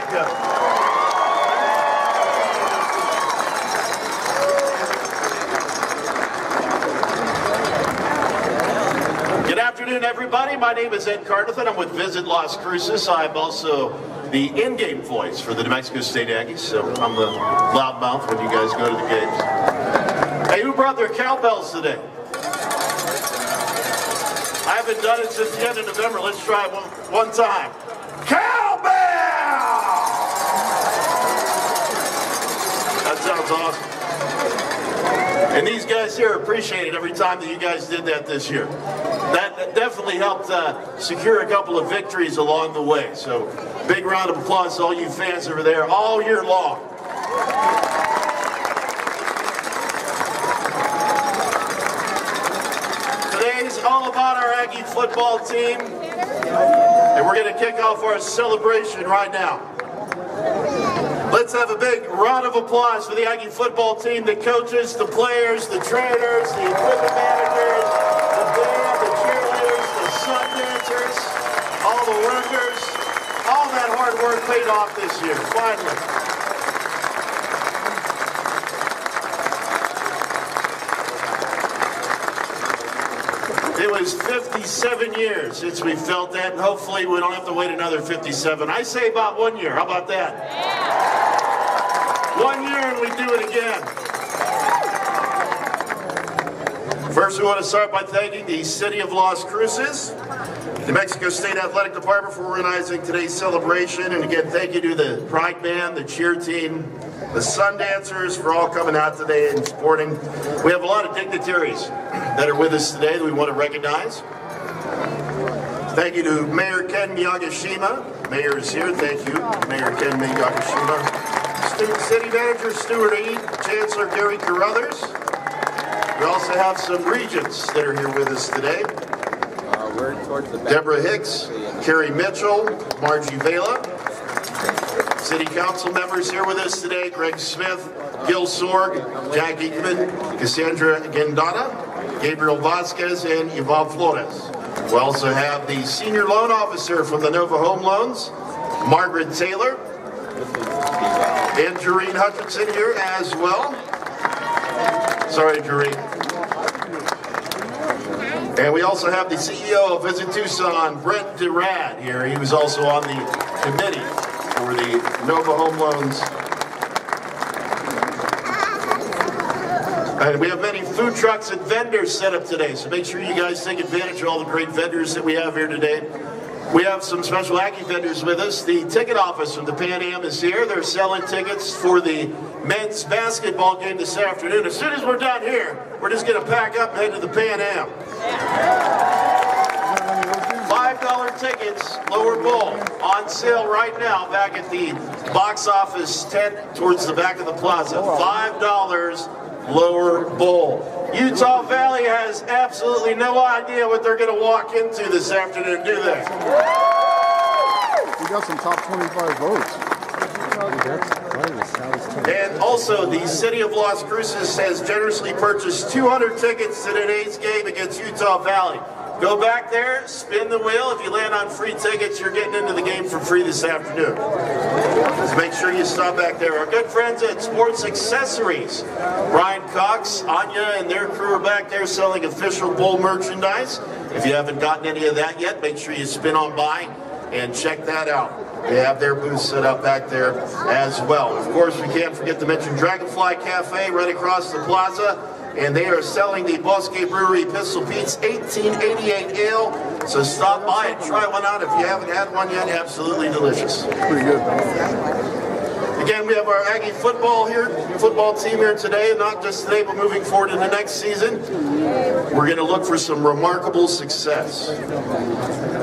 Good afternoon, everybody. My name is Ed Carnathan. I'm with Visit Las Cruces. I'm also the in-game voice for the New Mexico State Aggies, so I'm the loudmouth when you guys go to the games. Hey, who brought their cowbells today? I haven't done it since the end of November. Let's try it one, one time. Awesome. And these guys here appreciate it every time that you guys did that this year. That, that definitely helped uh, secure a couple of victories along the way. So big round of applause to all you fans over there all year long. Today's all about our Aggie football team. And we're going to kick off our celebration right now. Let's have a big round of applause for the Aggie football team, the coaches, the players, the trainers, the equipment managers, the band, the cheerleaders, the sun dancers, all the workers. All that hard work paid off this year, finally. It was 57 years since we felt that, and hopefully we don't have to wait another 57. I say about one year. How about that? We do it again. First, we want to start by thanking the City of Las Cruces, the Mexico State Athletic Department for organizing today's celebration. And again, thank you to the Pride Band, the cheer team, the Sun Dancers for all coming out today and supporting. We have a lot of dignitaries that are with us today that we want to recognize. Thank you to Mayor Ken Miyagishima. Mayor is here. Thank you, Mayor Ken Miyagishima. Student City Manager Stuart Ed, Chancellor Gary Carruthers. We also have some regents that are here with us today. Uh, we're towards the back. Deborah Hicks, Carrie Mitchell, Margie Vela. City Council members here with us today, Greg Smith, Gill Sorg, Jack Eakman, Kasandra Gandara, Gabriel Vasquez, and Yvonne Flores. We also have the Senior Loan Officer from the Nova Home Loans, Margaret Taylor, and Jerean Hutchinson here as well. Sorry, Jerean. And we also have the CEO of Visit Tucson, Brent DeRaad here. He was also on the committee for the Nova Home Loans. And we have many food trucks and vendors set up today, so make sure you guys take advantage of all the great vendors that we have here today. We have some special Aggie vendors with us. The ticket office from the Pan Am is here. They're selling tickets for the men's basketball game this afternoon. As soon as we're done here, we're just going to pack up and head to the Pan Am. $5 tickets, lower bowl, on sale right now back at the box office tent towards the back of the plaza. $5 lower bowl. Utah Valley has absolutely no idea what they're going to walk into this afternoon, do they? We got some top 25 votes. And also, the city of Las Cruces has generously purchased 200 tickets to today's game against Utah Valley. Go back there, spin the wheel. If you land on free tickets, you're getting into the game for free this afternoon. So make sure you stop back there. Our good friends at Sports Accessories, Brian Cox, Anya, and their crew are back there selling official bowl merchandise. If you haven't gotten any of that yet, make sure you spin on by and check that out. They have their booth set up back there as well. Of course, we can't forget to mention Dragonfly Cafe right across the plaza. And they are selling the Bosque Brewery Pistol Pete's 1888 Ale. So stop by and try one out if you haven't had one yet. Absolutely delicious. Pretty good. Again, we have our Aggie football here, football team here today, not just today, but moving forward in the next season. We're going to look for some remarkable success.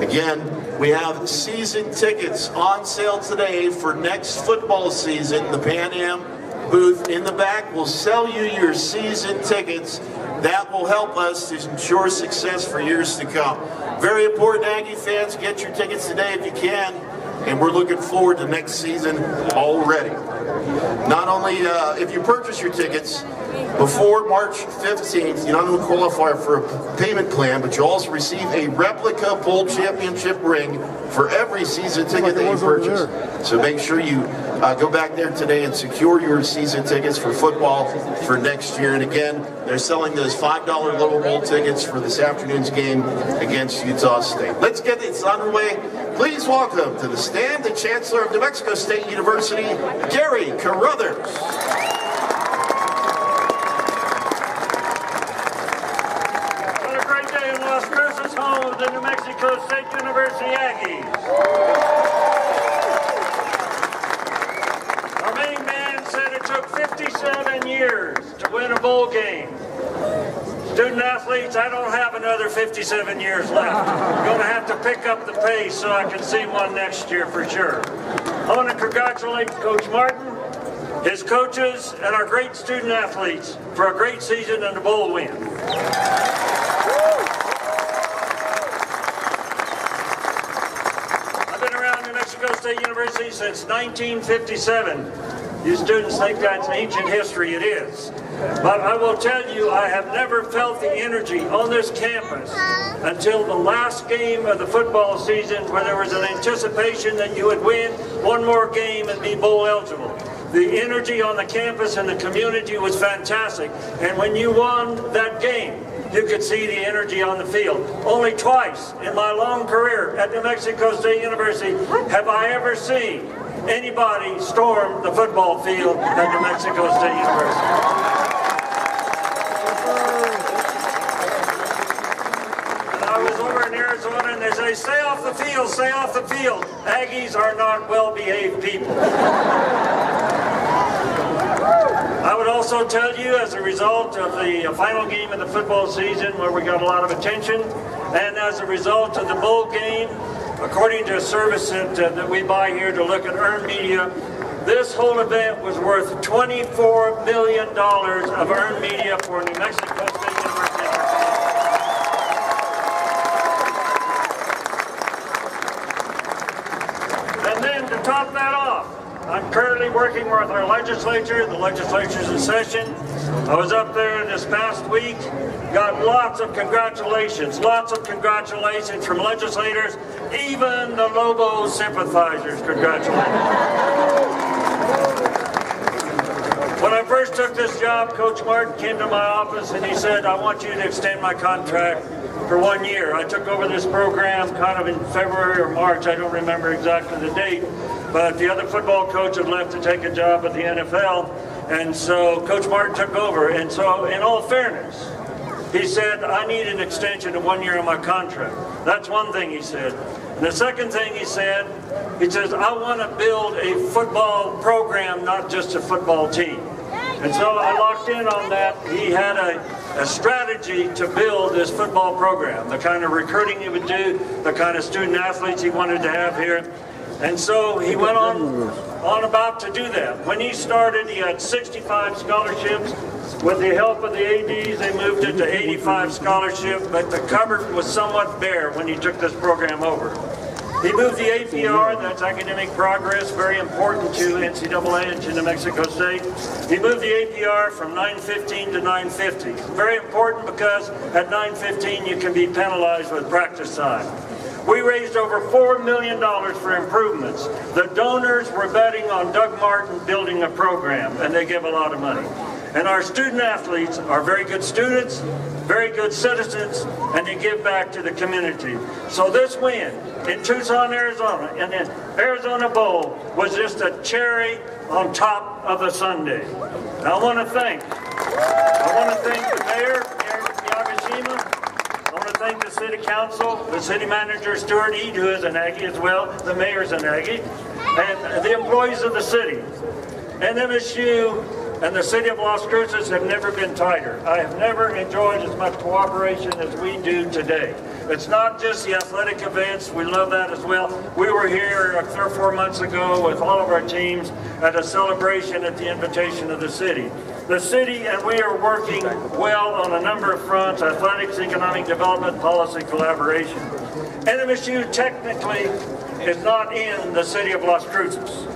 Again, we have season tickets on sale today for next football season. The Pan Am booth in the back will sell you your season tickets. That will help us to ensure success for years to come. Very important, Aggie fans, get your tickets today if you can. And we're looking forward to next season already. Not only uh, if you purchase your tickets before March 15th, you not only qualify for a payment plan, but you also receive a replica bowl championship ring for every season ticket that you purchase. So make sure you uh, go back there today and secure your season tickets for football for next year. And again, they're selling those $5 Lower Bowl tickets for this afternoon's game against Utah State. Let's get this underway. Please welcome to the stand the Chancellor of New Mexico State University, Gary Carruthers. What a great day in Las Cruces, home of the New Mexico State University Aggies. Our main man said it took 57 years to win a bowl game. Student athletes, I don't have another 57 years left. I'm going to have to pick up the pace so I can see one next year for sure. I want to congratulate Coach Martin, his coaches, and our great student athletes for a great season and a bowl win. I've been around New Mexico State University since 1957. You students think that's ancient history, it is. But I will tell you, I have never felt the energy on this campus until the last game of the football season where there was an anticipation that you would win one more game and be bowl eligible. The energy on the campus and the community was fantastic. And when you won that game, you could see the energy on the field. Only twice in my long career at New Mexico State University have I ever seen anybody storm the football field at New Mexico State University. And I was over in Arizona and they say, stay off the field, stay off the field. Aggies are not well-behaved people. I would also tell you, as a result of the uh, final game of the football season, where we got a lot of attention, and as a result of the bowl game, according to a service that, uh, that we buy here to look at earned media, this whole event was worth $24 million of earned media for New Mexico State University. And then to top that off, I'm currently working with our legislature. The legislature's in session. I was up there this past week, got lots of congratulations, lots of congratulations from legislators, even the Lobo sympathizers congratulated. When I first took this job, Coach Martin came to my office and he said, I want you to extend my contract for one year. I took over this program kind of in February or March, I don't remember exactly the date, but the other football coach had left to take a job at the NFL, and so Coach Martin took over. And so, in all fairness, he said, I need an extension of one year on my contract. That's one thing he said. And the second thing he said, he says, I want to build a football program, not just a football team. And so I locked in on that. He had a, a strategy to build this football program, the kind of recruiting he would do, the kind of student athletes he wanted to have here. And so he went on, on about to do that. When he started, he had 65 scholarships. With the help of the ADs, they moved it to 85 scholarship, but the cupboard was somewhat bare when he took this program over. He moved the APR, that's academic progress, very important to NCAA and to New Mexico State. He moved the APR from 915 to 950. Very important because at 915 you can be penalized with practice time. We raised over $4 million for improvements. The donors were betting on Doug Martin building a program, and they give a lot of money. And our student athletes are very good students, very good citizens, and they give back to the community. So this win in Tucson, Arizona, and the Arizona Bowl was just a cherry on top of the sundae. And I want to thank, I want to thank the mayor, Yagashima, I want to thank the city council, the city manager, Stuart Ed, who is an Aggie as well, the mayor's an Aggie, and the employees of the city. And MSU and the city of Las Cruces have never been tighter. I have never enjoyed as much cooperation as we do today. It's not just the athletic events, we love that as well. We were here three or four months ago with all of our teams at a celebration at the invitation of the city. The city and we are working well on a number of fronts, athletics, economic development, policy collaboration. NMSU technically is not in the city of Las Cruces,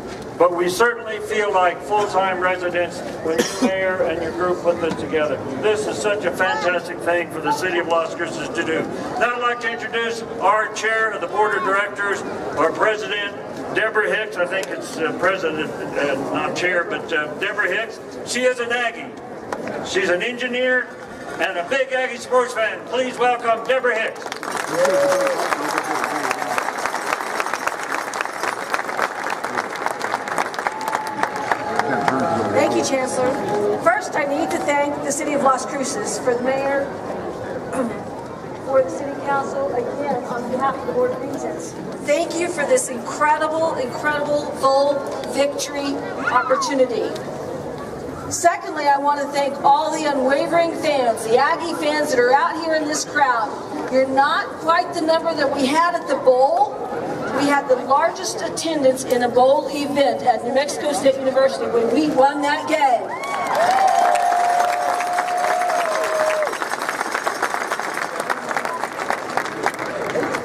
but we certainly feel like full-time residents when your mayor and your group put this together. This is such a fantastic thing for the city of Las Cruces to do. Now I'd like to introduce our chair of the board of directors, our president, Deborah Hicks. I think it's uh, president, uh, not chair, but uh, Deborah Hicks. She is an Aggie. She's an engineer and a big Aggie sports fan. Please welcome Deborah Hicks. Thank you, Chancellor. First, I need to thank the City of Las Cruces for the mayor, for the City Council, again, on behalf of the Board of Regents. Thank you for this incredible, incredible bowl victory opportunity. Secondly, I want to thank all the unwavering fans, the Aggie fans that are out here in this crowd. You're not quite the number that we had at the bowl. We had the largest attendance in a bowl event at New Mexico State University when we won that game.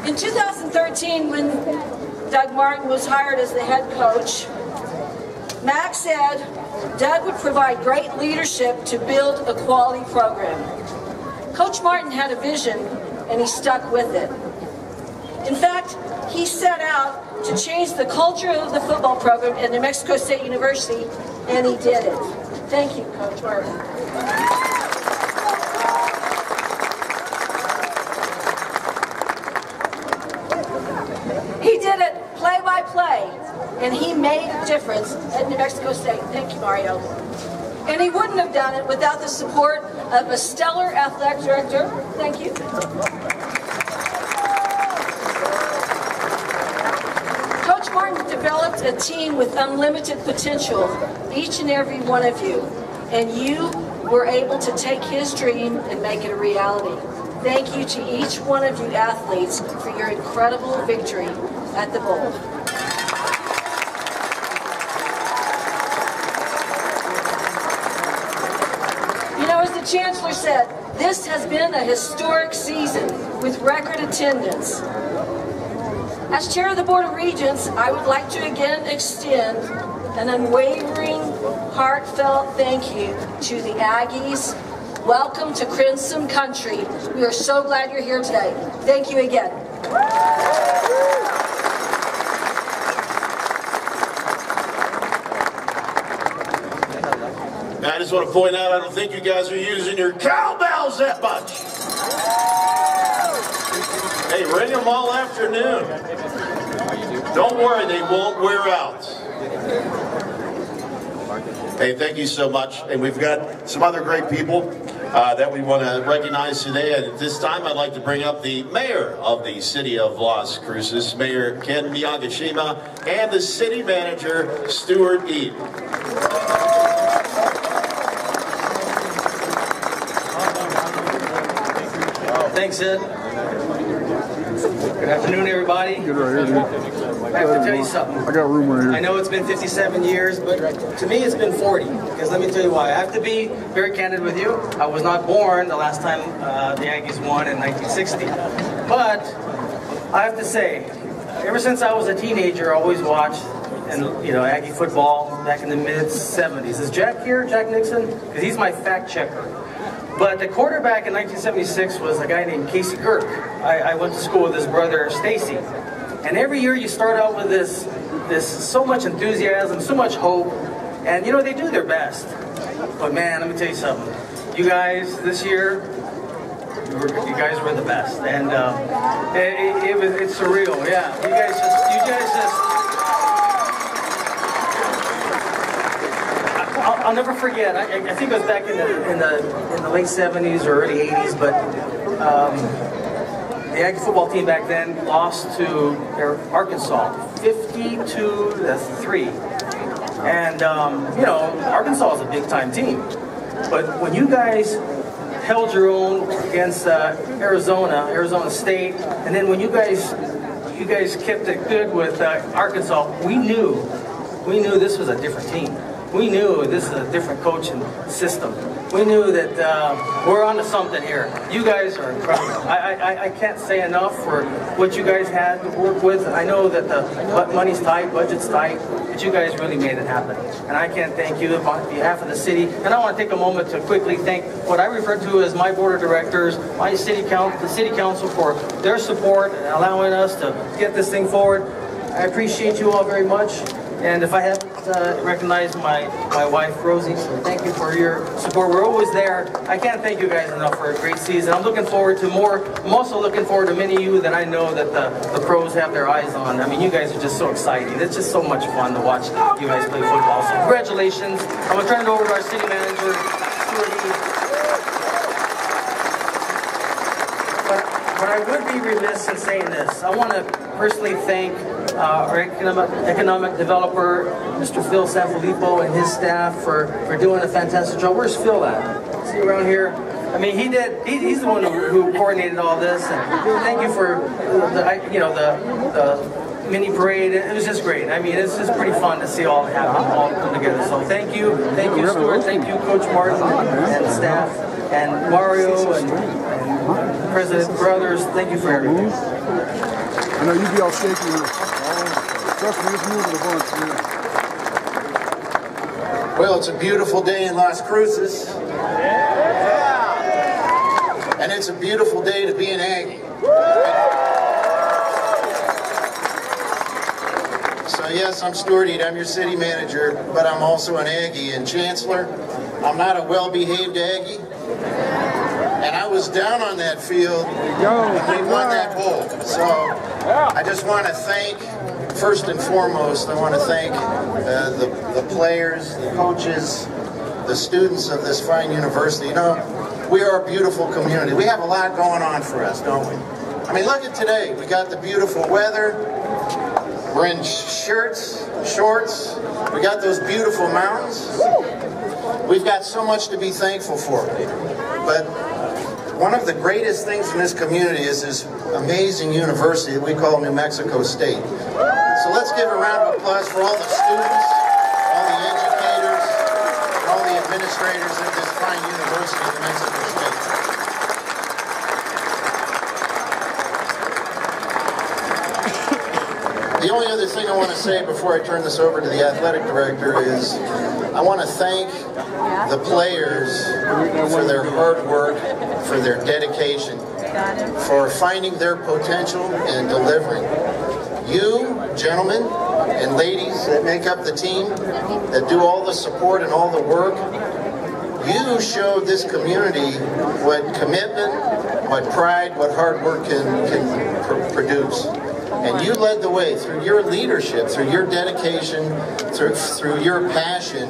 In 2013, when Doug Martin was hired as the head coach, Max said Doug would provide great leadership to build a quality program. Coach Martin had a vision and he stuck with it. In fact, he set out to change the culture of the football program at New Mexico State University and he did it. Thank you, Coach Martin. He did it play by play, and he made a difference at New Mexico State. Thank you, Mario. And he wouldn't have done it without the support of a stellar athletic director. Thank you. Coach Martin developed a team with unlimited potential, each and every one of you, and you were able to take his dream and make it a reality. Thank you to each one of you athletes for your incredible victory at the Bowl. You know, as the Chancellor said, this has been a historic season with record attendance. As Chair of the Board of Regents, I would like to again extend an unwavering, heartfelt thank you to the Aggies. Welcome to Crimson Country. We are so glad you're here today. Thank you again. I just want to point out, I don't think you guys are using your cowbells that much. Hey, ring them all afternoon. Don't worry, they won't wear out. Hey, thank you so much. And we've got some other great people uh, that we want to recognize today. And at this time, I'd like to bring up the mayor of the city of Las Cruces, Mayor Ken Miyagishima, and the city manager, Stuart Eaton. Thanks, Ed. Good afternoon, everybody. Get right here. I have to tell you something. I got room right I know it's been 57 years, but to me it's been 40. Because let me tell you why. I have to be very candid with you. I was not born the last time uh, the Yankees won in 1960. But I have to say, ever since I was a teenager, I always watched and you know Aggie football back in the mid 70s. Is Jack here, Jack Nixon? Because he's my fact checker. But the quarterback in 1976 was a guy named Casey Kirk. I, I went to school with his brother Stacy. And every year you start out with this, this so much enthusiasm, so much hope, and you know they do their best. But man, let me tell you something. You guys this year, you, were, you guys were the best, and um, it, it, it was it's surreal. Yeah, you guys just you guys just. I'll, I'll never forget. I, I think it was back in the in the in the late '70s or early '80s, but. Um, the Aggie football team back then lost to Arkansas, 52 to three. And um, you know, Arkansas is a big time team. But when you guys held your own against uh, Arizona, Arizona State, and then when you guys you guys kept it good with uh, Arkansas, we knew we knew this was a different team. We knew this is a different coaching system. We knew that uh, we're onto something here. You guys are incredible. I, I, I can't say enough for what you guys had to work with. I know that the money's tight, budget's tight, but you guys really made it happen. And I can't thank you on behalf of the city. And I want to take a moment to quickly thank what I refer to as my board of directors, my city council, the city council for their support and allowing us to get this thing forward. I appreciate you all very much. And if I haven't uh, recognized my, my wife, Rosie, thank you for your support. We're always there. I can't thank you guys enough for a great season. I'm looking forward to more. I'm also looking forward to many of you that I know that the, the pros have their eyes on. I mean, you guys are just so exciting. It's just so much fun to watch you guys play football. So congratulations. I'm going to turn it over to our city manager, Stuart. But, but I would be remiss in saying this. I want to personally thank uh, our economic, economic developer, Mr. Phil Sanfilippo, and his staff for, for doing a fantastic job. Where's Phil at? See around here? I mean, he did. He, he's the one who, who coordinated all this. And thank you for the, you know, the, the mini parade. It was just great. I mean, it's just pretty fun to see all happen, all come together. So thank you, thank you, Stuart. Thank you, Coach Martin and staff, and Mario and, and President Brothers. Thank you for everything. I know you be all shaky. Well, it's a beautiful day in Las Cruces. And it's a beautiful day to be an Aggie. So yes, I'm Stuart Ed, I'm your city manager, but I'm also an Aggie and Chancellor. I'm not a well-behaved Aggie. And I was down on that field when we won that bowl. So I just want to thank, first and foremost, I want to thank uh, the, the players, the coaches, the students of this fine university. You know, we are a beautiful community. We have a lot going on for us, don't we? I mean, look at today. We got the beautiful weather. We're in shirts, shorts. We got those beautiful mountains. We've got so much to be thankful for. But one of the greatest things in this community is this amazing university that we call New Mexico State. So let's give a round of applause for all the students, all the educators, all the administrators at this fine university of Mexico State. The only other thing I want to say before I turn this over to the athletic director is I want to thank the players for their hard work, for their dedication, for finding their potential and delivering. You, gentlemen and ladies that make up the team, that do all the support and all the work, you showed this community what commitment, what pride, what hard work can, can pr- produce. And you led the way through your leadership, through your dedication, through, through your passion.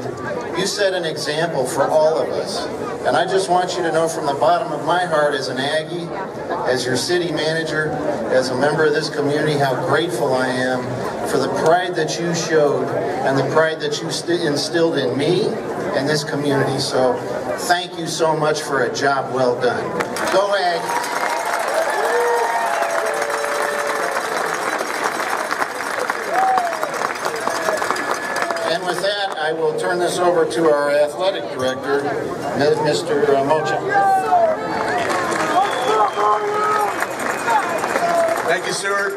You set an example for all of us. And I just want you to know from the bottom of my heart as an Aggie, as your city manager, as a member of this community, how grateful I am for the pride that you showed and the pride that you st- instilled in me and this community. So thank you so much for a job well done. Go Aggies! And with that, I will turn this over to our athletic director, Mr. Uh, Moccia. Thank you, Stuart.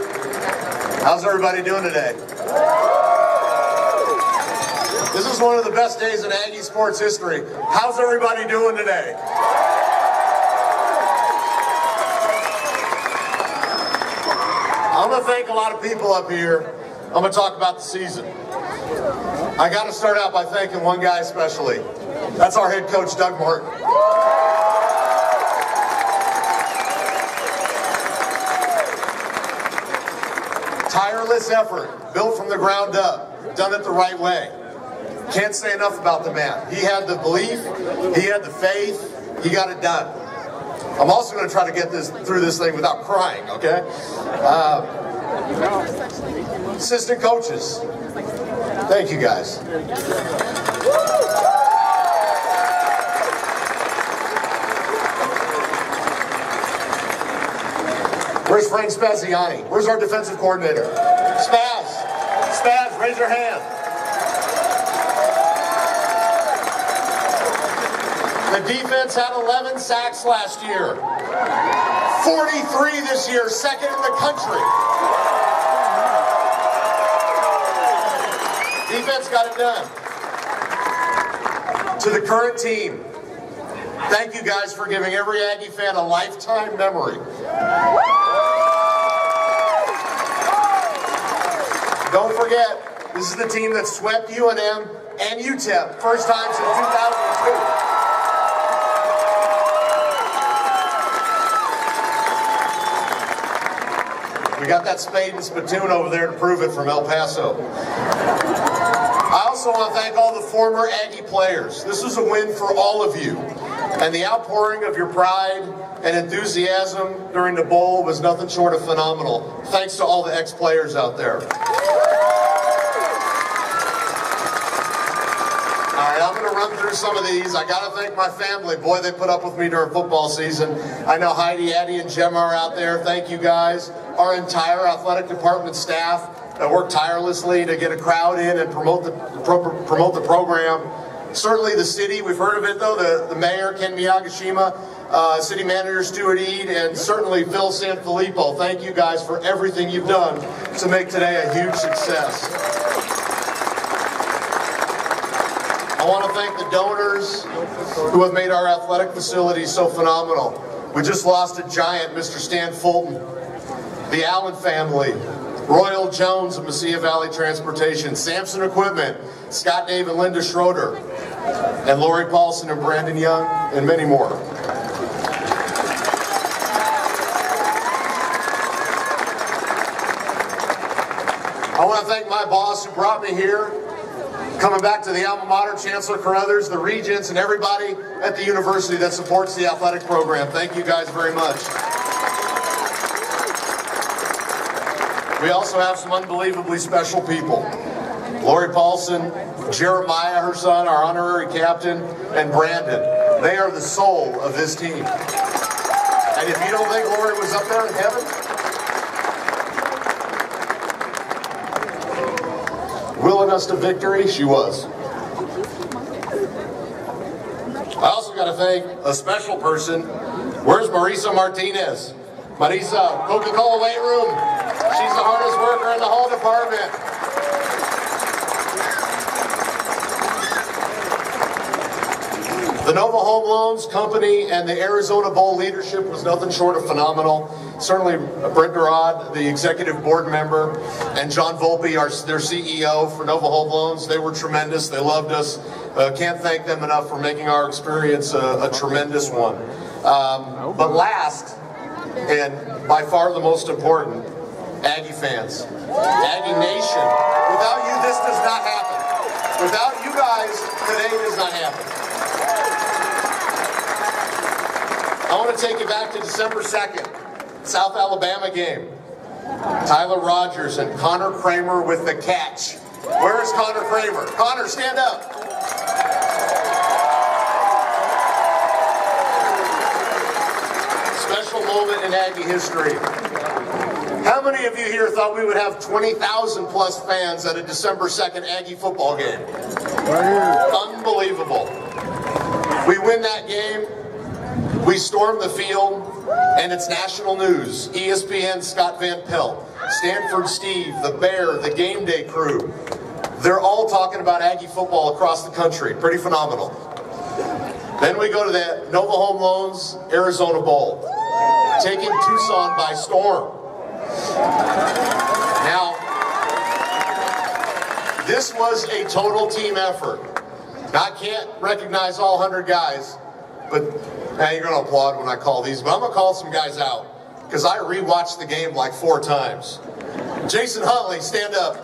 How's everybody doing today? This is one of the best days in Aggie sports history. How's everybody doing today? I'm going to thank a lot of people up here. I'm going to talk about the season. I got to start out by thanking one guy especially. That's our head coach, Doug Martin. Tireless effort, built from the ground up, done it the right way. Can't say enough about the man. He had the belief, he had the faith, he got it done. I'm also going to try to get this through this thing without crying, okay? Uh, assistant coaches, thank you guys. Where's Frank Spaziani? Where's our defensive coordinator? Spaz! Spaz, raise your hand. The defense had 11 sacks last year. 43 this year, second in the country. Defense got it done. To the current team, thank you guys for giving every Aggie fan a lifetime memory. Don't forget, this is the team that swept UNM and UTEP first time since 2002. We got that spade and spittoon over there to prove it from El Paso. Also want to thank all the former Aggie players. This was a win for all of you. And the outpouring of your pride and enthusiasm during the bowl was nothing short of phenomenal. Thanks to all the ex-players out there. All right, I'm going to run through some of these. I got to thank my family. Boy, they put up with me during football season. I know Heidi, Addie, and Gemma are out there. Thank you guys. Our entire athletic department staff that worked tirelessly to get a crowd in and promote the promote the program. Certainly the city, we've heard of it though, the, the mayor, Ken Miyagishima, uh, city manager Stuart Ed, and certainly Phil Sanfilippo. Thank you guys for everything you've done to make today a huge success. I want to thank the donors who have made our athletic facilities so phenomenal. We just lost a giant, Mr. Stan Fulton, the Allen family, Royal Jones of Mesilla Valley Transportation, Sampson Equipment, Scott Dave and Linda Schroeder, and Lori Paulson and Brandon Young, and many more. I want to thank my boss who brought me here, coming back to the alma mater, Chancellor Carruthers, the regents, and everybody at the university that supports the athletic program. Thank you guys very much. We also have some unbelievably special people. Lori Paulson, Jeremiah, her son, our honorary captain, and Brandon. They are the soul of this team. And if you don't think Lori was up there in heaven, willing us to victory, she was. I also got to thank a special person. Where's Marisa Martinez? Marisa, Coca-Cola weight room. She's the hardest worker in the whole department. The Nova Home Loans Company and the Arizona Bowl leadership was nothing short of phenomenal. Certainly Brent DeRaad, the executive board member, and John Volpe, our, their CEO for Nova Home Loans, they were tremendous. They loved us. Uh, can't thank them enough for making our experience a, a tremendous one. Um, but last, and by far the most important, Aggie fans, Aggie Nation. Without you, this does not happen. Without you guys, today does not happen. I want to take you back to December 2nd, South Alabama game. Tyler Rogers and Connor Kramer with the catch. Where is Connor Kramer? Connor, stand up. Special moment in Aggie history. How many of you here thought we would have 20,000 plus fans at a December 2nd Aggie football game? Unbelievable. We win that game, we storm the field, and it's national news. ESPN Scott Van Pelt, Stanford Steve, the Bear, the Game Day crew. They're all talking about Aggie football across the country. Pretty phenomenal. Then we go to the Nova Home Loans Arizona Bowl, taking Tucson by storm. Now, this was a total team effort. Now, I can't recognize all 100 guys, but now you're going to applaud when I call these, but I'm going to call some guys out because I rewatched the game like four times. Jason Huntley, stand up.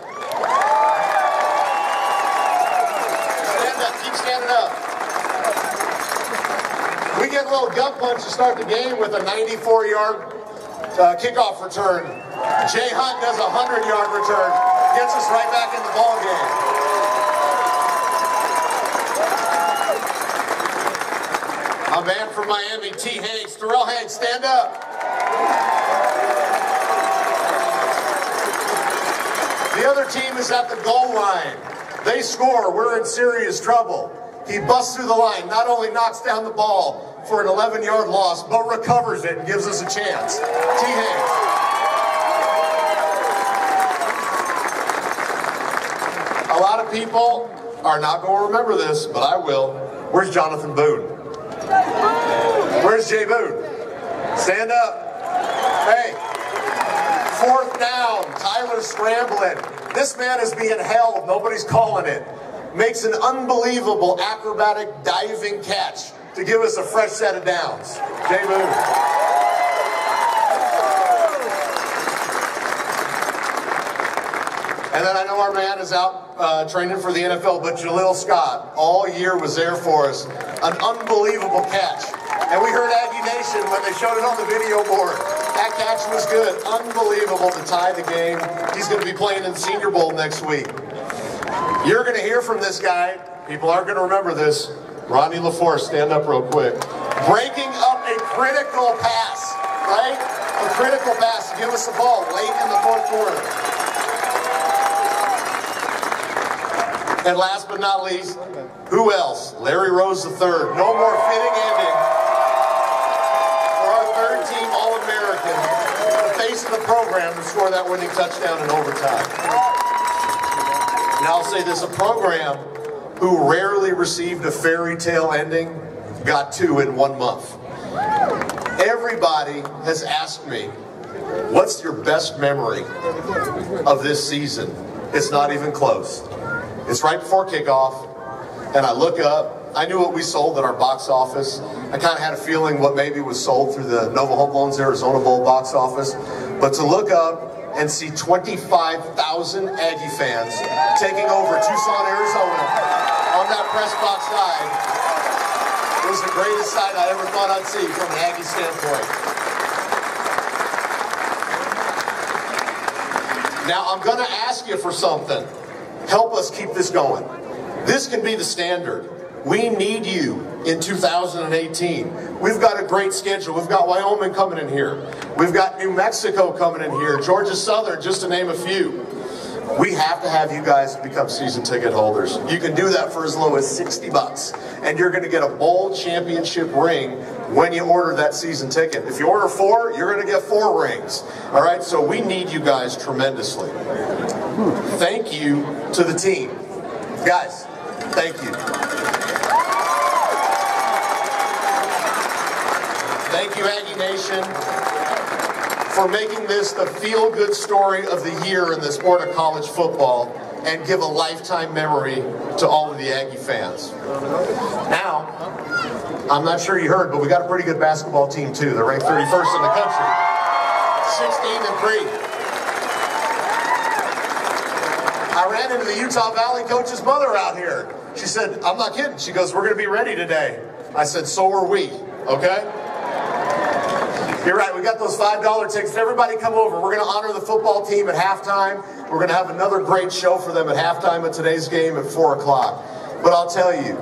Stand up, keep standing up. We get a little gut punch to start the game with a 94 yard uh, kickoff return. Jay Hunt does a 100 yard return, gets us right back in the ball game. A man from Miami, T. Hanks. Terrill Hanks, stand up. The other team is at the goal line. They score. We're in serious trouble. He busts through the line, not only knocks down the ball for an 11 yard loss, but recovers it and gives us a chance. T. Hanks. A lot of people are not going to remember this, but I will. Where's Jonathan Boone? Where's Jay Boone? Stand up. Hey, fourth down. Tyler scrambling. This man is being held. Nobody's calling it. Makes an unbelievable acrobatic diving catch to give us a fresh set of downs. Jay Boone. And then I know our man is out uh, training for the NFL, but Jaleel Scott all year was there for us. An unbelievable catch. And we heard Aggie Nation when they showed it on the video board. That catch was good. Unbelievable to tie the game. He's going to be playing in the Senior Bowl next week. You're going to hear from this guy. People aren't going to remember this. Ronnie LaForce, stand up real quick. Breaking up a critical pass, right? A critical pass to give us the ball late in the fourth quarter. And last but not least, who else? Larry Rose III. No more fitting ending for our third team All-American, the face of the program to score that winning touchdown in overtime. Now I'll say this, a program who rarely received a fairy tale ending got two in one month. Everybody has asked me, what's your best memory of this season? It's not even close. It's right before kickoff, and I look up. I knew what we sold at our box office. I kind of had a feeling what maybe was sold through the Nova Home Loans Arizona Bowl box office. But to look up and see 25,000 Aggie fans taking over Tucson, Arizona on that press box side was the greatest sight I ever thought I'd see from an Aggie standpoint. Now, I'm going to ask you for something. Help us keep this going. This can be the standard. We need you in 2018. We've got a great schedule. We've got Wyoming coming in here. We've got New Mexico coming in here. Georgia Southern, just to name a few. We have to have you guys become season ticket holders. You can do that for as low as 60 bucks. And you're going to get a bowl championship ring when you order that season ticket. If you order four, you're going to get four rings. All right, so we need you guys tremendously. Thank you to the team. Guys, thank you. Thank you, Aggie Nation, for making this the feel-good story of the year in the sport of college football and give a lifetime memory to all of the Aggie fans. Now, I'm not sure you heard, but we got a pretty good basketball team too. They're ranked 31st in the country. 16 and 3. I ran into the Utah Valley coach's mother out here. She said, I'm not kidding. She goes, we're going to be ready today. I said, so are we, okay? You're right, we got those $5 tickets. Everybody come over. We're going to honor the football team at halftime. We're going to have another great show for them at halftime of today's game at 4 o'clock. But I'll tell you,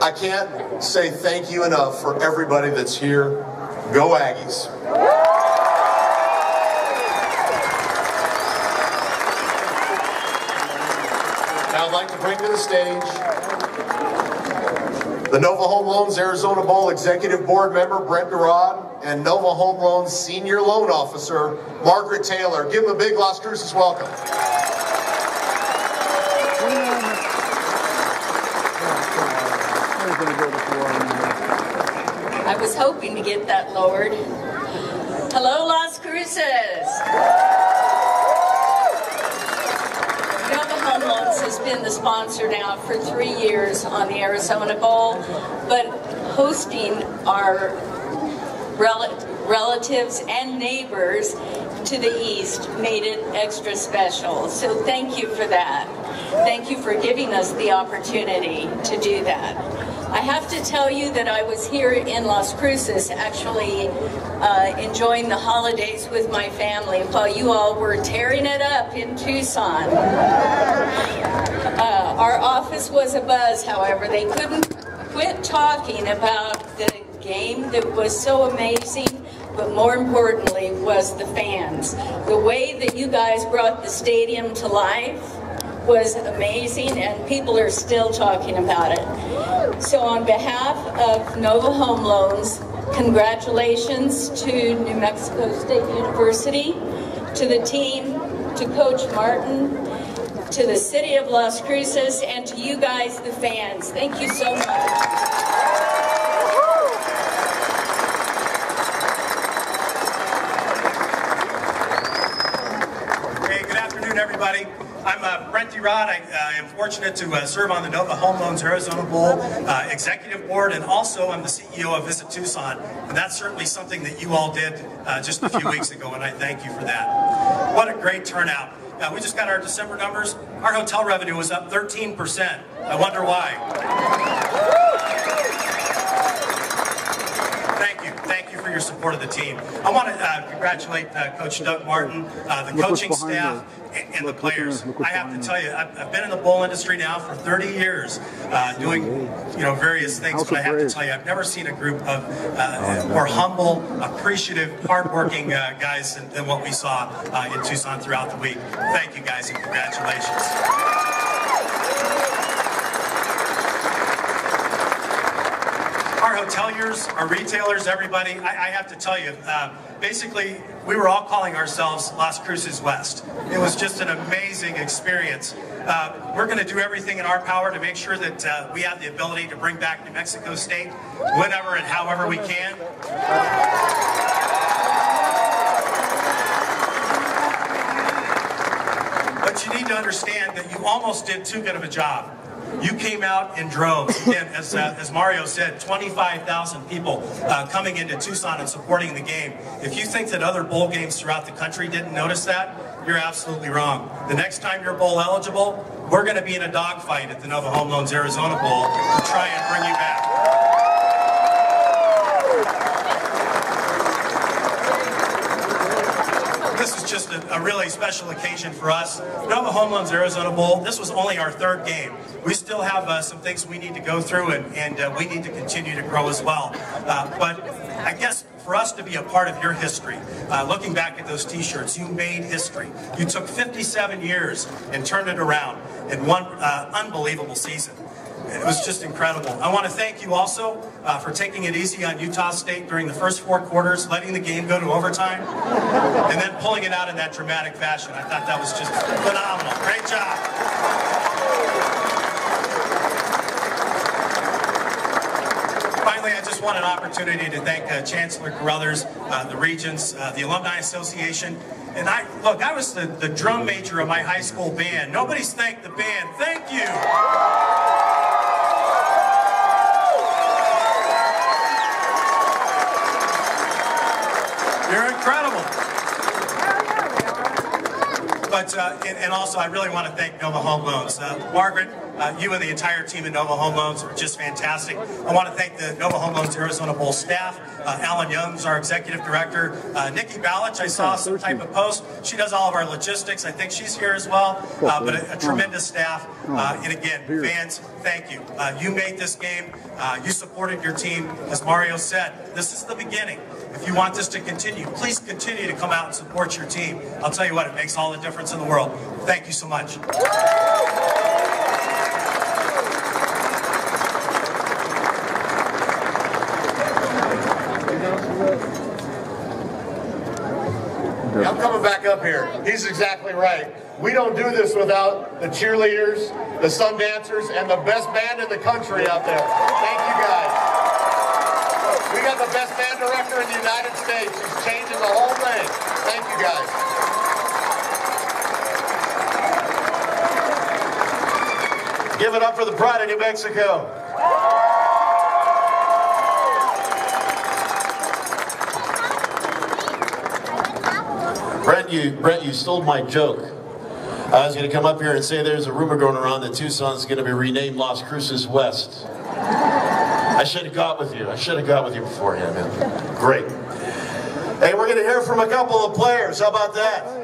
I can't say thank you enough for everybody that's here. Go Aggies. Now I'd like to bring to the stage the Nova Home Loans Arizona Bowl Executive Board member Brent DeRaad and Nova Home Loans Senior Loan Officer Margaret Taylor. Give them a big Las Cruces welcome. I was hoping to get that lowered. Hello, Las Cruces. Nova Has been the sponsor now for three years on the Arizona Bowl, but hosting our rel- relatives and neighbors to the east made it extra special. So thank you for that. Thank you for giving us the opportunity to do that. I have to tell you that I was here in Las Cruces actually uh, enjoying the holidays with my family while you all were tearing it up in Tucson. Uh, our office was a buzz, however. They couldn't quit talking about the game that was so amazing, but more importantly was the fans. The way that you guys brought the stadium to life was amazing and people are still talking about it. So on behalf of Nova Home Loans, congratulations to New Mexico State University, to the team, to Coach Martin, to the City of Las Cruces, and to you guys, the fans. Thank you so much. Hey, good afternoon, everybody. I'm uh, Brent DeRaad. I uh, am fortunate to uh, serve on the Nova Home Loans Arizona Bowl uh, Executive Board, and also I'm the CEO of Visit Tucson. And that's certainly something that you all did uh, just a few weeks ago, and I thank you for that. What a great turnout. Uh, we just got our December numbers. Our hotel revenue was up 13%. I wonder why. Thank you. Thank you for your support of the team. I want to uh, congratulate uh, Coach Doug Martin, uh, the Look coaching staff, and, and the players. Look I have to tell you, I've, I've been in the bowl industry now for 30 years, uh, doing you know various things. But I have to tell you, I've never seen a group of uh, more humble, appreciative, hardworking uh, guys than, than what we saw uh, in Tucson throughout the week. Thank you guys and congratulations. Hoteliers, our retailers, everybody, I, I have to tell you, uh, basically, we were all calling ourselves Las Cruces West. It was just an amazing experience. Uh, we're going to do everything in our power to make sure that uh, we have the ability to bring back New Mexico State whenever and however we can. But you need to understand that you almost did too good of a job. You came out in droves. Again, as, uh, as Mario said, 25,000 people uh, coming into Tucson and supporting the game. If you think that other bowl games throughout the country didn't notice that, you're absolutely wrong. The next time you're bowl eligible, we're going to be in a dogfight at the Nova Home Loans Arizona Bowl to try and bring you back. Just a, a really special occasion for us. Nova Home Loans Arizona Bowl, this was only our third game. We still have uh, some things we need to go through and, and uh, we need to continue to grow as well. Uh, but I guess for us to be a part of your history, uh, looking back at those t-shirts, you made history. You took 57 years and turned it around in one uh, unbelievable season. It was just incredible. I want to thank you also uh, for taking it easy on Utah State during the first four quarters, letting the game go to overtime, and then pulling it out in that dramatic fashion. I thought that was just phenomenal. Great job. Finally, I just want an opportunity to thank uh, Chancellor Carruthers, uh, the Regents, uh, the Alumni Association, and I look. I was the, the drum major of my high school band. Nobody's thanked the band. Thank you. You're incredible. But uh, and, and also, I really want to thank Nova Home Loans, uh, Margaret. Uh, you and the entire team at Nova Home Loans are just fantastic. I want to thank the Nova Home Loans Arizona Bowl staff. Uh, Alan Young's our executive director. Uh, Nikki Balich, I saw some type of post. She does all of our logistics. I think she's here as well. Uh, but a, a tremendous staff. Uh, and again, fans, thank you. Uh, you made this game. Uh, you supported your team. As Mario said, this is the beginning. If you want this to continue, please continue to come out and support your team. I'll tell you what, it makes all the difference in the world. Thank you so much. I'm coming back up here. He's exactly right. We don't do this without the cheerleaders, the sun dancers, and the best band in the country out there. Thank you guys. We got the best band director in the United States. He's changing the whole thing. Thank you guys. Give it up for the pride of New Mexico. You, Brent, you stole my joke. I was going to come up here and say there's a rumor going around that Tucson's going to be renamed Las Cruces West. I should have got with you. I should have got with you beforehand, man. Great. Hey, we're going to hear from a couple of players. How about that?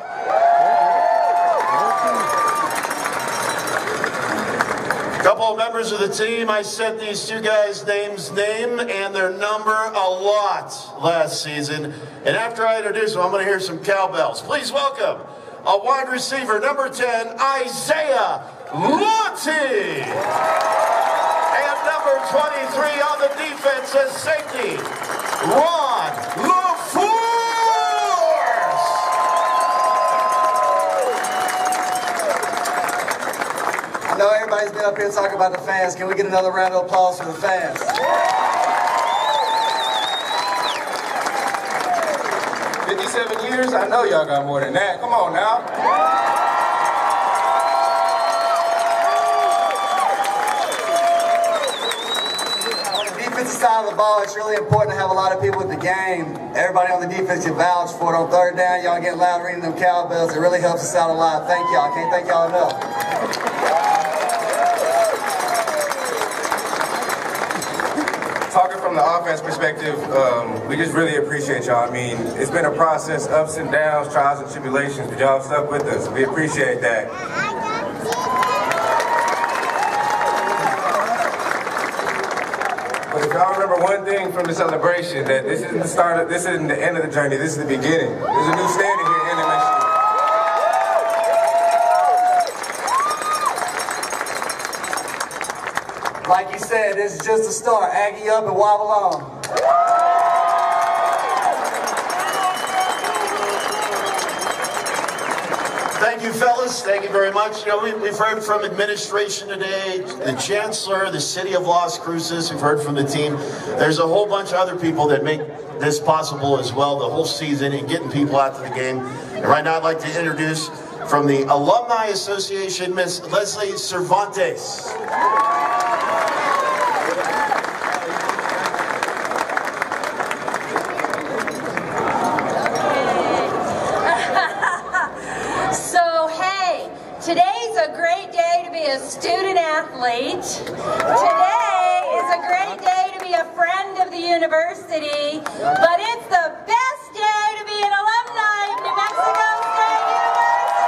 Couple of members of the team, I sent these two guys' names, name and their number a lot last season. And after I introduce them, I'm going to hear some cowbells. Please welcome a wide receiver, number 10, Isaiah Lottie. And number Number 23 on the defense as safety, LaForce. I know everybody's been up here talking about the fans. Can we get another round of applause for the fans? Fifty-seven years. I know y'all got more than that. Come on now. Side of the ball, it's really important to have a lot of people at the game. Everybody on the defense can vouch for it on third down. Y'all get loud ringing them cowbells. It really helps us out a lot. Thank y'all. I Can't thank y'all enough. Talking from the offense perspective, um, we just really appreciate y'all. I mean, it's been a process, ups and downs, trials and tribulations, but y'all stuck with us. We appreciate that. But if y'all remember one thing from the celebration, that this isn't the start of, this isn't the end of the journey, this is the beginning. There's a new standard here in NMSU. You said, this is just the start. Aggie up and wobble on. Thank you, fellas. Thank you very much. You know, we, we've heard from administration today, the chancellor, the city of Las Cruces. We've heard from the team. There's a whole bunch of other people that make this possible as well, the whole season and getting people out to the game. And right now, I'd like to introduce from the Alumni Association, Miss Leslie Cervantes. So, hey, today's a great day to be a student athlete. Today is a great day to be a friend of the university, but it's the best day to be an alumni of New Mexico State University.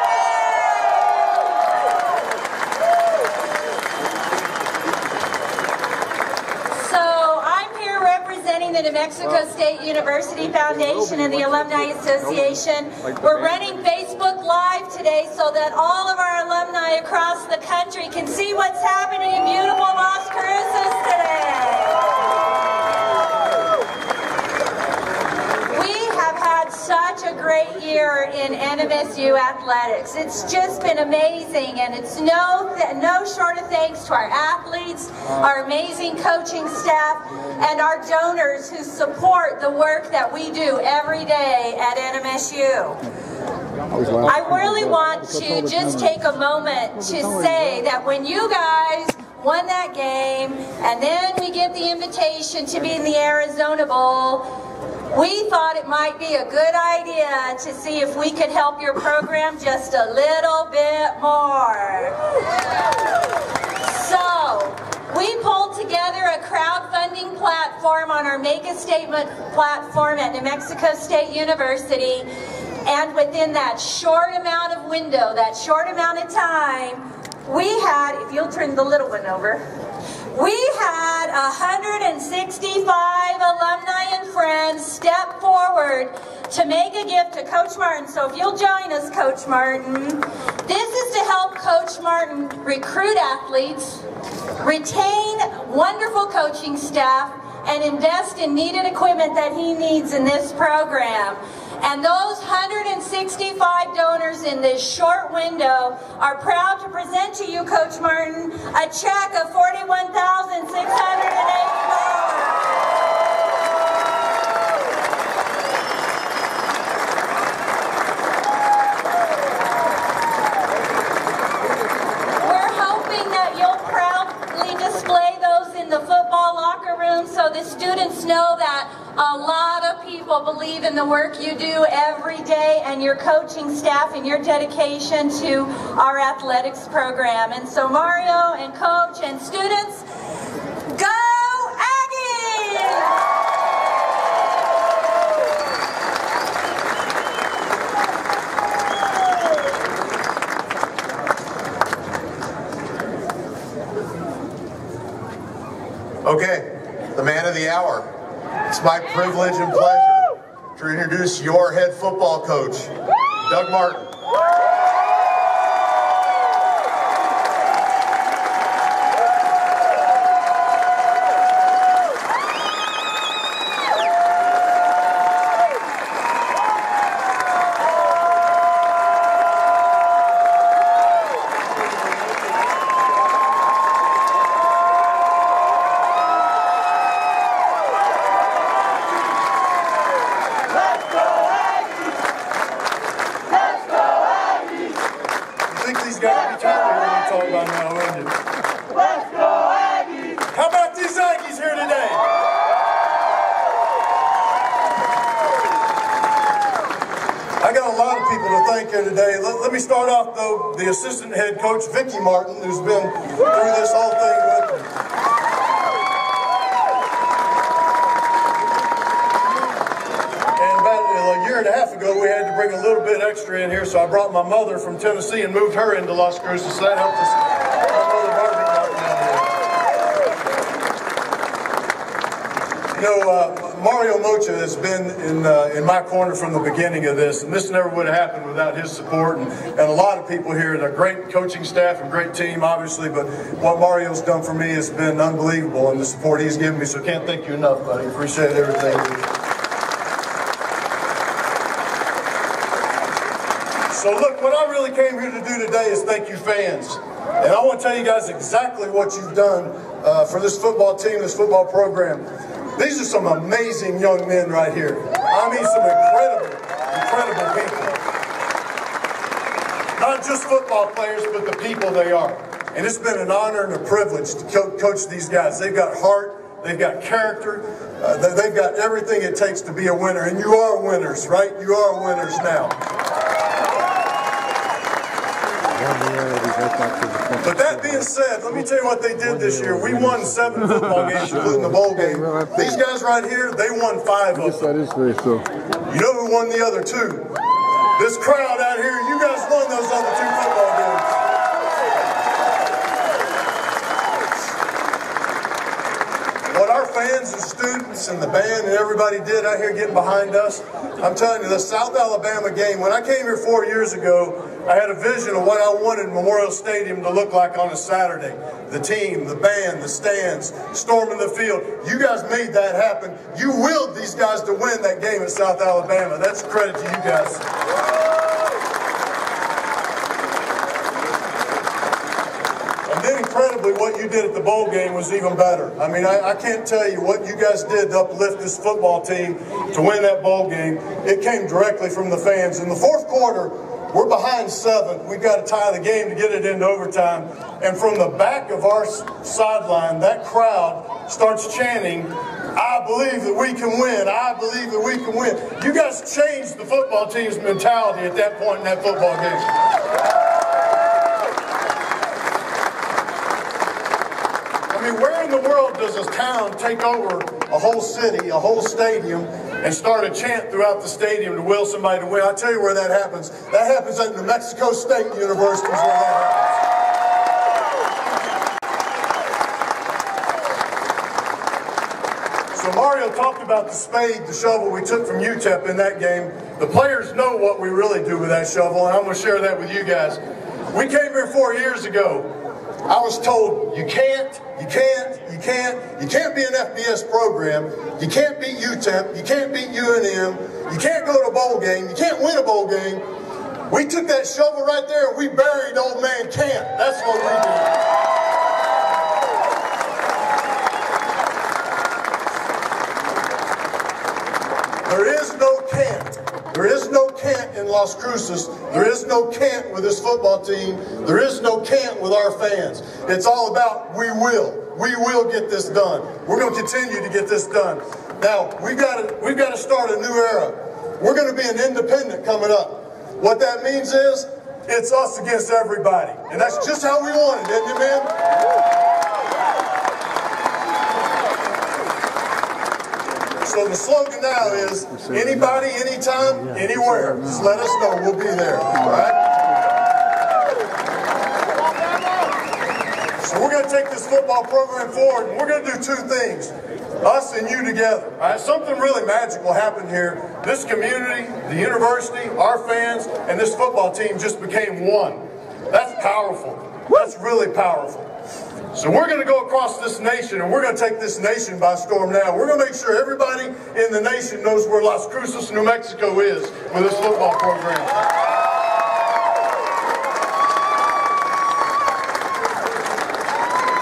So, I'm here representing the New Mexico State University Foundation and the Alumni Association. We're running Facebook Live today so that all of our alumni across the country can see what's happening in beautiful Las Cruces today. We have had such a great year in NMSU athletics. It's just been amazing, and it's no no short of thanks to our athletes, our amazing coaching staff, and our donors who support the work that we do every day at NMSU. I really want to just take a moment to say that when you guys won that game and then we get the invitation to be in the Arizona Bowl, we thought it might be a good idea to see if we could help your program just a little bit more. We pulled together a crowdfunding platform on our Make a Statement platform at New Mexico State University. And within that short amount of window, that short amount of time, we had, if you'll turn the little one over, we had 165 alumni and friends step forward to make a gift to Coach Martin. So if you'll join us, Coach Martin, this is to help Coach Martin recruit athletes, retain wonderful coaching staff, and invest in needed equipment that he needs in this program. And those 165 donors in this short window are proud to present to you, Coach Martin, a check of $41,680. We're hoping that you'll proudly display those in the football locker room so the students know that a lot of people believe in the work you do every day and your coaching staff and your dedication to our athletics program. And so Mario and coach and students, go Aggies! Okay, of the hour. It's my privilege and pleasure to introduce your head football coach, Doug Martin. think these guys be talking about now, wouldn't you? Let's go Aggies! How about these Aggies here today? I got a lot of people to thank here today. Let, let me start off, though, the assistant head coach, Vicky Martin, who's been through this whole thing with me. And about a year and a half ago, we had to bring a little bit extra in here, so I brought my mother from Tennessee and moved her into Las Cruces, so that helped us. You know, uh, Mario Moccia has been in uh, in my corner from the beginning of this, and this never would have happened without his support and, and a lot of people here. And a great coaching staff and great team, obviously. But what Mario's done for me has been unbelievable, and the support he's given me. So can't thank you enough, buddy. Appreciate everything. So look, what I really came here to do today is thank you fans. And I want to tell you guys exactly what you've done uh, for this football team, this football program. These are some amazing young men right here. I mean, some incredible, incredible people. Not just football players, but the people they are. And it's been an honor and a privilege to co coach these guys. They've got heart, they've got character, uh, they've got everything it takes to be a winner. And you are winners, right? You are winners now. But that being said, let me tell you what they did this year. We won seven football games, including the bowl game. These guys right here, they won five of them. You know who won the other two? This crowd out here, you guys won those other two football games. What our fans and students and the band and everybody did out here getting behind us, I'm telling you, the South Alabama game, when I came here four years ago, I had a vision of what I wanted Memorial Stadium to look like on a Saturday. The team, the band, the stands, storming the field. You guys made that happen. You willed these guys to win that game at South Alabama. That's credit to you guys. And then incredibly, what you did at the bowl game was even better. I mean, I, I, can't tell you what you guys did to uplift this football team to win that bowl game. It came directly from the fans. In the fourth quarter, we're behind seven. We've got to tie the game to get it into overtime. And from the back of our sideline, that crowd starts chanting, I believe that we can win. I believe that we can win. You guys changed the football team's mentality at that point in that football game. I mean, where in the world does a town take over a whole city, a whole stadium, and start a chant throughout the stadium to will somebody to win. I'll tell you where that happens. That happens at New Mexico State University where that happens. So Mario talked about the spade, the shovel we took from UTEP in that game. The players know what we really do with that shovel, and I'm going to share that with you guys. We came here four years ago I was told you can't, you can't, can't, you can't be an FBS program, you can't beat UTEP, you can't beat UNM, you can't go to a bowl game, you can't win a bowl game. We took that shovel right there and we buried old man Can't. That's what we did. There is no can't. There is no can't in Las Cruces. There is no can't with this football team. There is no can't with our fans. It's all about we will. We will get this done. We're going to continue to get this done. Now, we've got to, we've got to start a new era. We're going to be an independent coming up. What that means is it's us against everybody. And that's just how we want it, isn't it, man? So the slogan now is anybody, anytime, anywhere. Just let us know. We'll be there. All right? So we're going to take this football program forward, and we're going to do two things. Us and you together. Right? Something really magical happened here. This community, the university, our fans, and this football team just became one. That's powerful. That's really powerful. So we're going to go across this nation and we're going to take this nation by storm now. We're going to make sure everybody in the nation knows where Las Cruces, New Mexico is with this football program.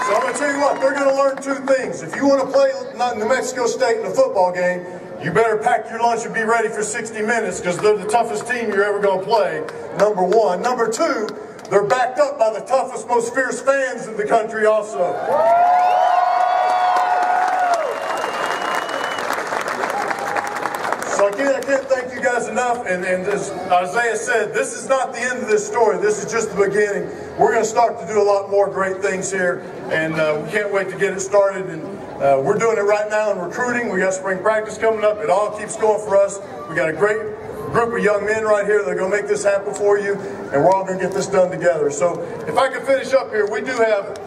So I'm going to tell you what, they're going to learn two things. If you want to play New Mexico State in a football game, you better pack your lunch and be ready for 60 minutes because they're the toughest team you're ever going to play, number one. Number two, they're backed up by the toughest, most fierce fans in the country also. Again, I can't thank you guys enough. And, and as Isaiah said, this is not the end of this story. This is just the beginning. We're going to start to do a lot more great things here. And uh, we can't wait to get it started. And uh, we're doing it right now in recruiting. We got spring practice coming up. It all keeps going for us. We got a great group of young men right here that are going to make this happen for you. And we're all going to get this done together. So if I can finish up here, we do have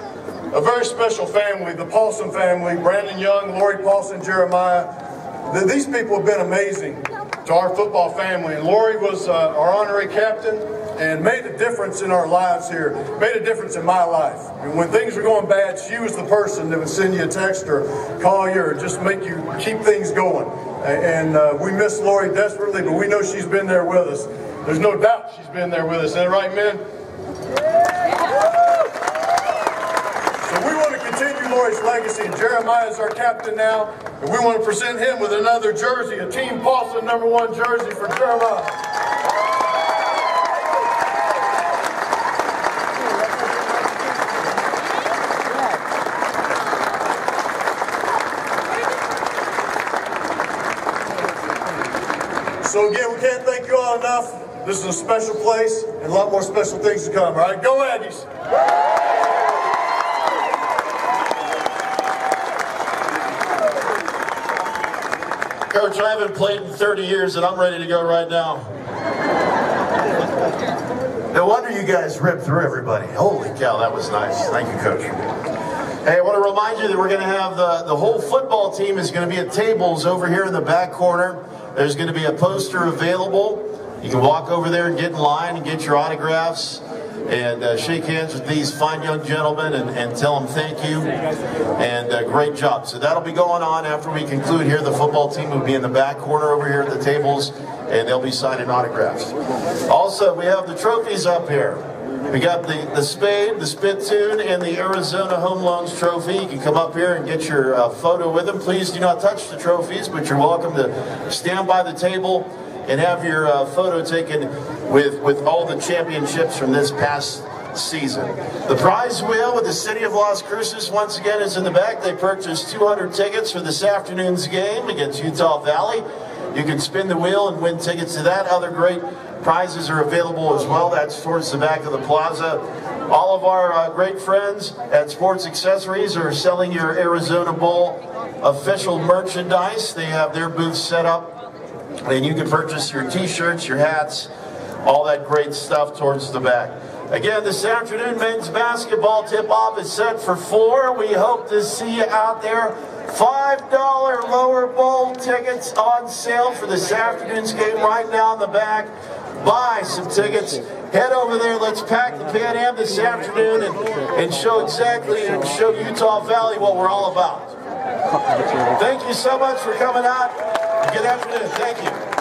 a very special family, the Paulson family, Brandon Young, Lori Paulson, Jeremiah. These people have been amazing to our football family. And Lori was uh, our honorary captain and made a difference in our lives here, made a difference in my life. And when things were going bad, she was the person that would send you a text or call you or just make you keep things going. And uh, we miss Lori desperately, but we know she's been there with us. There's no doubt she's been there with us. Is that right, men? So we want to Lori's legacy. Jeremiah is our captain now. And we want to present him with another jersey, a Team Paulson number one jersey for Jeremiah. So again, we can't thank you all enough. This is a special place and a lot more special things to come. All right, go Aggies! Coach, I haven't played in 30 years and I'm ready to go right now. No wonder you guys ripped through everybody. Holy cow, that was nice. Thank you, Coach. Hey, I want to remind you that we're going to have the, the whole football team is going to be at tables over here in the back corner. There's going to be a poster available. You can walk over there and get in line and get your autographs and uh, shake hands with these fine young gentlemen and, and tell them thank you and uh, great job. So that'll be going on after we conclude here. The football team will be in the back corner over here at the tables and they'll be signing autographs. Also, we have the trophies up here. We got the, the Spade, the Spittoon, and the Arizona Home Loans Trophy. You can come up here and get your uh, photo with them. Please do not touch the trophies, but you're welcome to stand by the table and have your uh, photo taken with, with all the championships from this past season. The prize wheel with the City of Las Cruces once again is in the back. They purchased 200 tickets for this afternoon's game against Utah Valley. You can spin the wheel and win tickets to that. Other great prizes are available as well. That's towards the back of the plaza. All of our uh, great friends at Sports Accessories are selling your Arizona Bowl official merchandise. They have their booths set up and you can purchase your t-shirts, your hats, all that great stuff towards the back. Again, this afternoon, men's basketball tip-off is set for 4. We hope to see you out there. $5 lower bowl tickets on sale for this afternoon's game right now in the back. Buy some tickets. Head over there. Let's pack the Pan Am this afternoon and, and show exactly and show Utah Valley what we're all about. Thank you so much for coming out. Good afternoon. Thank you.